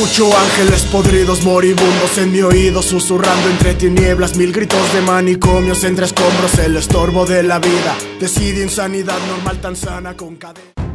Escucho ángeles podridos moribundos en mi oído Susurrando entre tinieblas Mil gritos de manicomios entre escombros El estorbo de la vida. Decide insanidad normal tan sana con cadena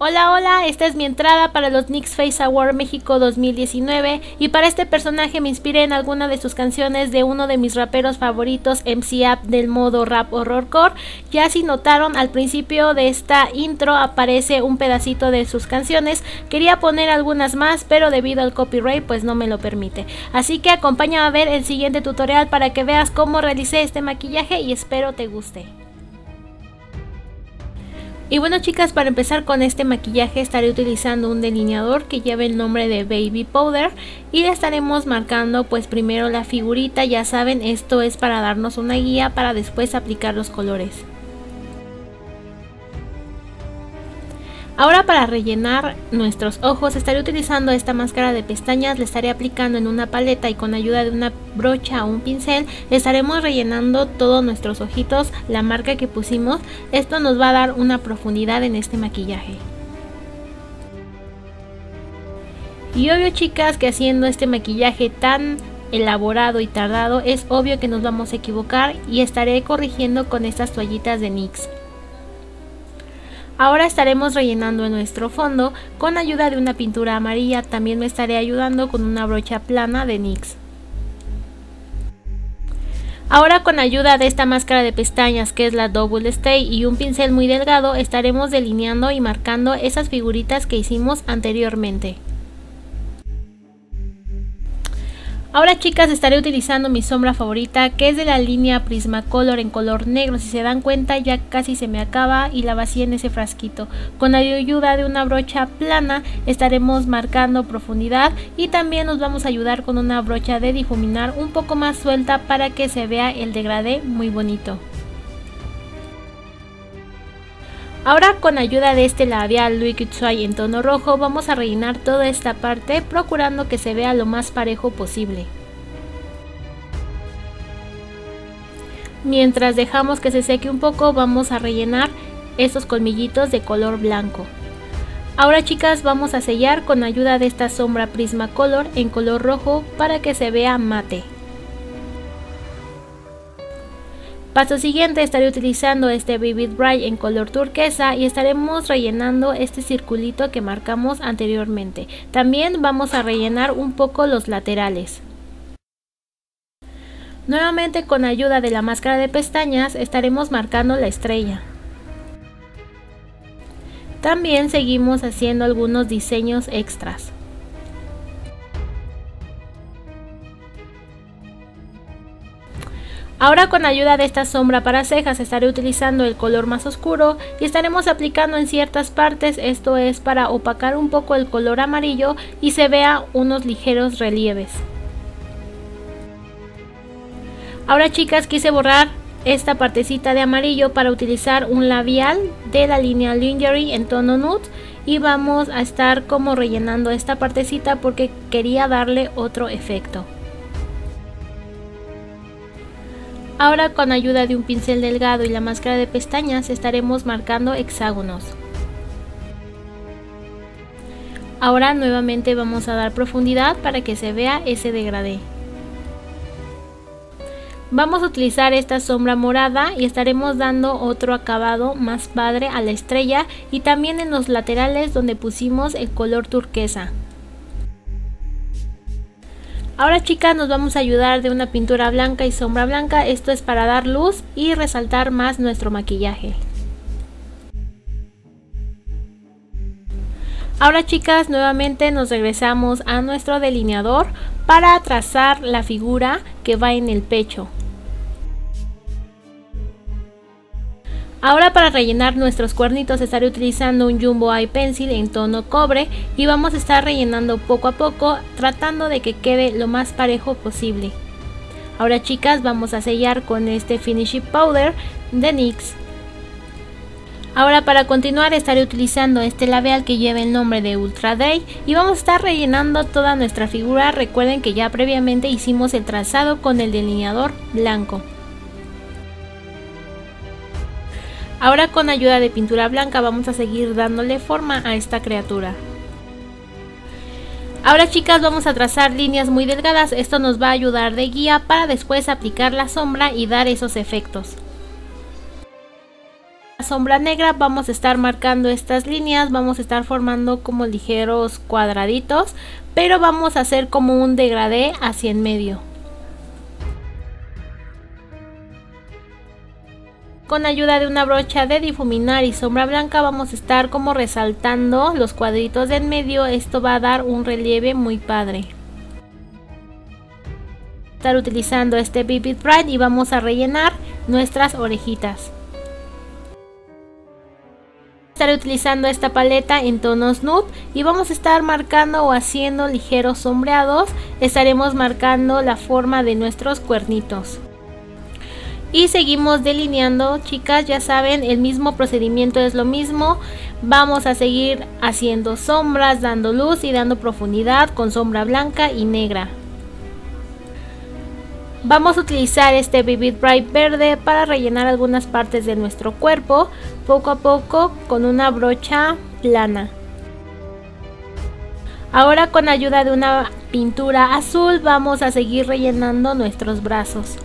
Hola, hola, esta es mi entrada para los Knicks Face Award México 2019 y para este personaje me inspiré en alguna de sus canciones de uno de mis raperos favoritos, MC App del modo rap horrorcore. Ya si notaron al principio de esta intro aparece un pedacito de sus canciones, quería poner algunas más pero debido al copyright pues no me lo permite. Así que acompáñame a ver el siguiente tutorial para que veas cómo realicé este maquillaje y espero te guste. Y bueno chicas, para empezar con este maquillaje estaré utilizando un delineador que lleva el nombre de Baby Powder y le estaremos marcando pues primero la figurita, ya saben, esto es para darnos una guía para después aplicar los colores. Ahora para rellenar nuestros ojos estaré utilizando esta máscara de pestañas, le estaré aplicando en una paleta y con ayuda de una brocha o un pincel estaremos rellenando todos nuestros ojitos, la marca que pusimos, esto nos va a dar una profundidad en este maquillaje. Y obvio chicas que haciendo este maquillaje tan elaborado y tardado es obvio que nos vamos a equivocar y estaré corrigiendo con estas toallitas de NYX. Ahora estaremos rellenando nuestro fondo con ayuda de una pintura amarilla, también me estaré ayudando con una brocha plana de NYX. Ahora con ayuda de esta máscara de pestañas que es la Double Stay y un pincel muy delgado estaremos delineando y marcando esas figuritas que hicimos anteriormente. Ahora chicas estaré utilizando mi sombra favorita que es de la línea Prismacolor en color negro. Si se dan cuenta ya casi se me acaba y la vacié en ese frasquito. Con la ayuda de una brocha plana estaremos marcando profundidad y también nos vamos a ayudar con una brocha de difuminar un poco más suelta para que se vea el degradé muy bonito. Ahora con ayuda de este labial Liquid Soy en tono rojo vamos a rellenar toda esta parte procurando que se vea lo más parejo posible. Mientras dejamos que se seque un poco vamos a rellenar estos colmillitos de color blanco. Ahora chicas vamos a sellar con ayuda de esta sombra Prismacolor en color rojo para que se vea mate. Paso siguiente estaré utilizando este Vivid Bright en color turquesa y estaremos rellenando este circulito que marcamos anteriormente. También vamos a rellenar un poco los laterales. Nuevamente con ayuda de la máscara de pestañas estaremos marcando la estrella. También seguimos haciendo algunos diseños extras. Ahora con ayuda de esta sombra para cejas estaré utilizando el color más oscuro y estaremos aplicando en ciertas partes, esto es para opacar un poco el color amarillo y se vea unos ligeros relieves. Ahora chicas quise borrar esta partecita de amarillo para utilizar un labial de la línea Lingerie en tono nude y vamos a estar como rellenando esta partecita porque quería darle otro efecto. Ahora con ayuda de un pincel delgado y la máscara de pestañas estaremos marcando hexágonos. Ahora nuevamente vamos a dar profundidad para que se vea ese degradé. Vamos a utilizar esta sombra morada y estaremos dando otro acabado más padre a la estrella y también en los laterales donde pusimos el color turquesa. Ahora chicas nos vamos a ayudar de una pintura blanca y sombra blanca, esto es para dar luz y resaltar más nuestro maquillaje. Ahora chicas nuevamente nos regresamos a nuestro delineador para trazar la figura que va en el pecho. Ahora para rellenar nuestros cuernitos estaré utilizando un Jumbo Eye Pencil en tono cobre y vamos a estar rellenando poco a poco tratando de que quede lo más parejo posible. Ahora chicas vamos a sellar con este Finishing Powder de NYX. Ahora para continuar estaré utilizando este labial que lleva el nombre de Ultra Day y vamos a estar rellenando toda nuestra figura. Recuerden que ya previamente hicimos el trazado con el delineador blanco. Ahora con ayuda de pintura blanca vamos a seguir dándole forma a esta criatura. Ahora chicas vamos a trazar líneas muy delgadas, esto nos va a ayudar de guía para después aplicar la sombra y dar esos efectos. La sombra negra vamos a estar marcando estas líneas, vamos a estar formando como ligeros cuadraditos, pero vamos a hacer como un degradé hacia en medio. Con ayuda de una brocha de difuminar y sombra blanca vamos a estar como resaltando los cuadritos de en medio. Esto va a dar un relieve muy padre. Estar utilizando este Vivid Bright y vamos a rellenar nuestras orejitas. Estaré utilizando esta paleta en tonos nude y vamos a estar marcando o haciendo ligeros sombreados. Estaremos marcando la forma de nuestros cuernitos y seguimos delineando chicas ya saben el mismo procedimiento es lo mismo. Vamos a seguir haciendo sombras dando luz y dando profundidad con sombra blanca y negra. Vamos a utilizar este Vivid Bright verde para rellenar algunas partes de nuestro cuerpo poco a poco con una brocha plana. Ahora con ayuda de una pintura azul vamos a seguir rellenando nuestros brazos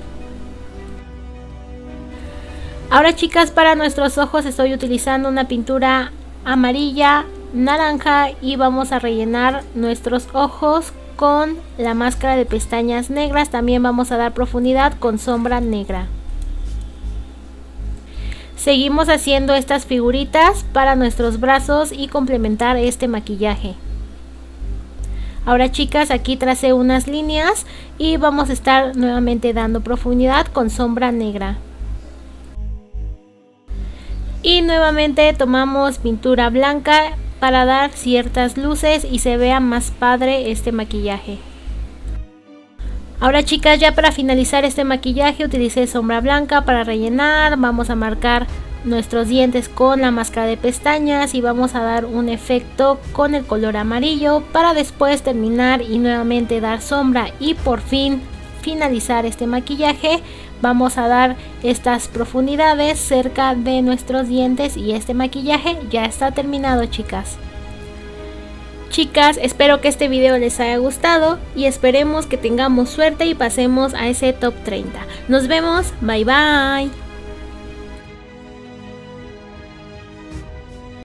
Ahora chicas, para nuestros ojos estoy utilizando una pintura amarilla, naranja y vamos a rellenar nuestros ojos con la máscara de pestañas negras. También vamos a dar profundidad con sombra negra. Seguimos haciendo estas figuritas para nuestros brazos y complementar este maquillaje. Ahora chicas, aquí tracé unas líneas y vamos a estar nuevamente dando profundidad con sombra negra. Y nuevamente tomamos pintura blanca para dar ciertas luces y se vea más padre este maquillaje. Ahora chicas ya para finalizar este maquillaje utilicé sombra blanca para rellenar, vamos a marcar nuestros dientes con la máscara de pestañas y vamos a dar un efecto con el color amarillo para después terminar y nuevamente dar sombra y por fin finalizar este maquillaje vamos a dar estas profundidades cerca de nuestros dientes y este maquillaje ya está terminado chicas. Chicas espero que este video les haya gustado y esperemos que tengamos suerte y pasemos a ese top 30 nos vemos bye bye